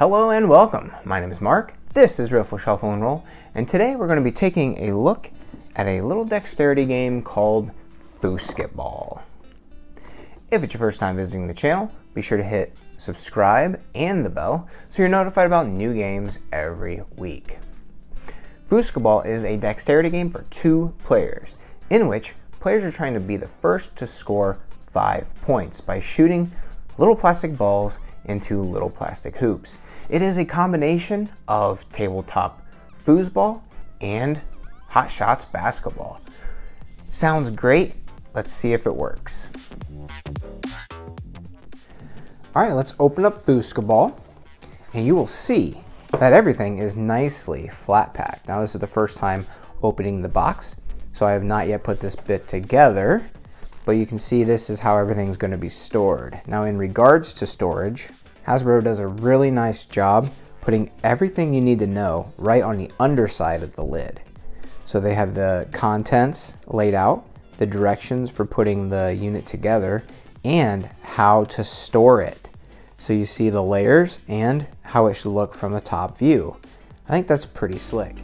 Hello and welcome. My name is Mark. This is Riffle Shuffle and Roll, and today we're going to be taking a look at a little dexterity game called Foosketball. If it's your first time visiting the channel, be sure to hit subscribe and the bell so you're notified about new games every week. Foosketball is a dexterity game for two players, in which players are trying to be the first to score five points by shooting little plastic balls into little plastic hoops. It is a combination of tabletop foosball and hot shots basketball. Sounds great. Let's see if it works. All right, let's open up Foosketball and you will see that everything is nicely flat packed. Now this is the first time opening the box, so I have not yet put this bit together, but you can see this is how everything's gonna be stored. Now in regards to storage, Hasbro does a really nice job putting everything you need to know right on the underside of the lid. So they have the contents laid out, the directions for putting the unit together, and how to store it. So you see the layers and how it should look from the top view. I think that's pretty slick.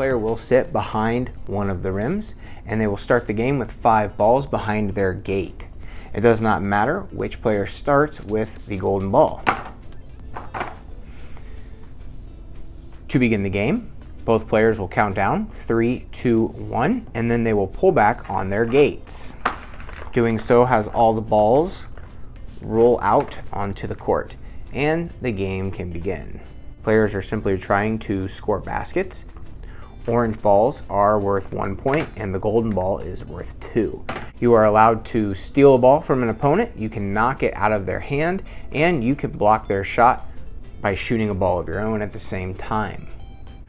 Player will sit behind one of the rims and they will start the game with five balls behind their gate. It does not matter which player starts with the golden ball. To begin the game, both players will count down three, two, one, and then they will pull back on their gates. Doing so has all the balls roll out onto the court and the game can begin. Players are simply trying to score baskets Orange balls are worth one point and the golden ball is worth two. You are allowed to steal a ball from an opponent, you can knock it out of their hand, and you can block their shot by shooting a ball of your own at the same time.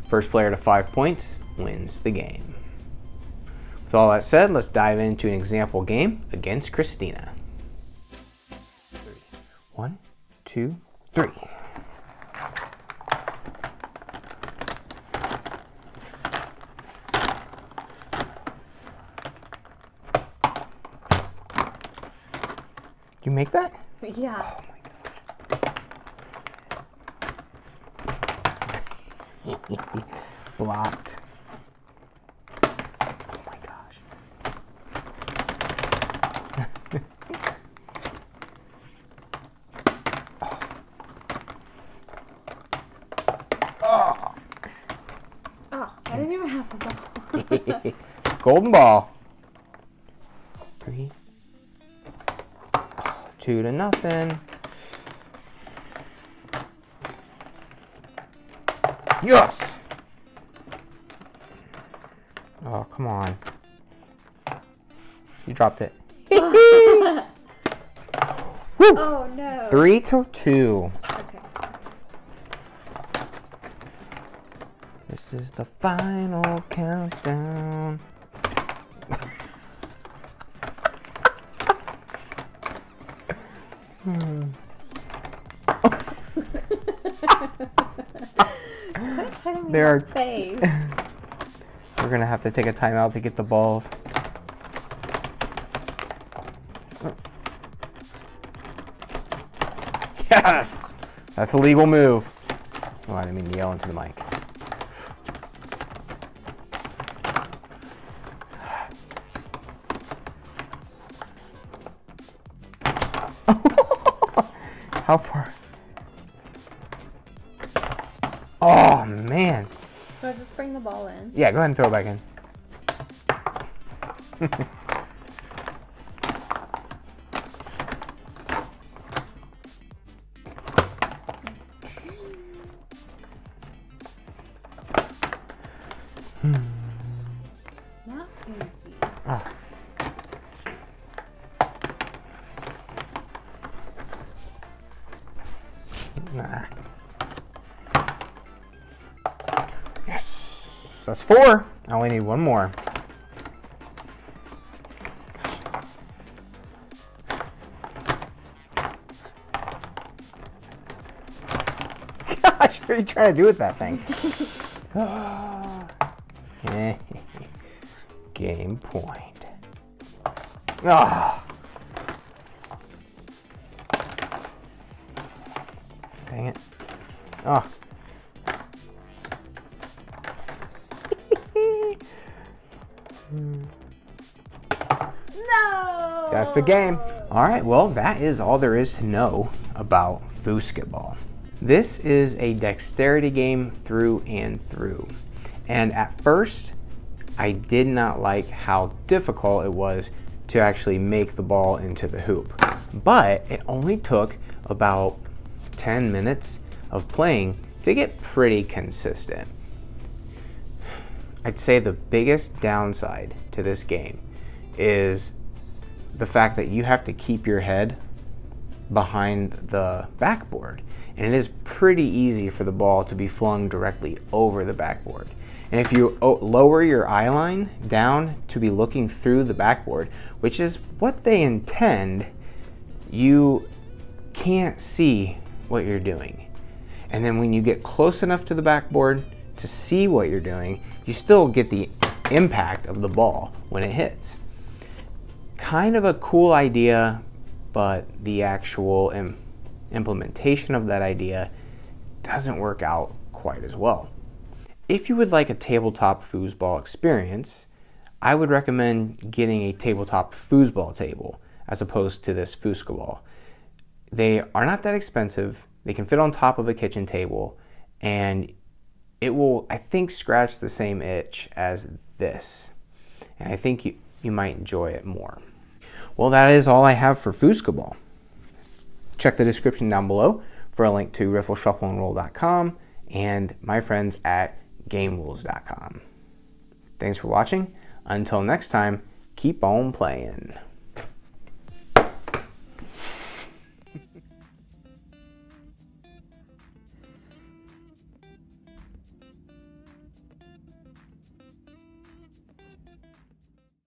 First player to five points wins the game. With all that said, let's dive into an example game against Christina. One, two, three. You make that? Yeah. Oh my gosh. Blocked. Oh my gosh. oh. oh, I didn't even have a ball. Golden ball. Two to nothing. Yes! Oh, come on. You dropped it. oh, no. Three to two. Okay. This is the final countdown. Hmm. there are. We're gonna have to take a timeout to get the balls. Yes! That's a legal move. Oh, I didn't mean to yell into the mic. How far? Oh, man. So I just bring the ball in. Yeah, go ahead and throw it back in. Not hmm. Nah. Yes, that's four. I only need one more. Gosh, what are you trying to do with that thing? Game point. Ah. Oh. No! That's the game. All right, well, that is all there is to know about Foosketball. This is a dexterity game through and through. And at first, I did not like how difficult it was to actually make the ball into the hoop. But it only took about 10 minutes of playing to get pretty consistent. I'd say the biggest downside to this game is the fact that you have to keep your head behind the backboard. And it is pretty easy for the ball to be flung directly over the backboard. And if you oh, lower your eye line down to be looking through the backboard, which is what they intend, you can't see what you're doing. And then when you get close enough to the backboard to see what you're doing, you still get the impact of the ball when it hits. Kind of a cool idea, but the actual Im- implementation of that idea doesn't work out quite as well. If you would like a tabletop foosball experience, I would recommend getting a tabletop foosball table as opposed to this foosball. They are not that expensive. They can fit on top of a kitchen table and it will, I think, scratch the same itch as this. And I think you, you might enjoy it more. Well, that is all I have for Foosketball. Check the description down below for a link to riffleshuffleandroll.com and my friends at gamerules.com. Thanks for watching. Until next time, keep on playing.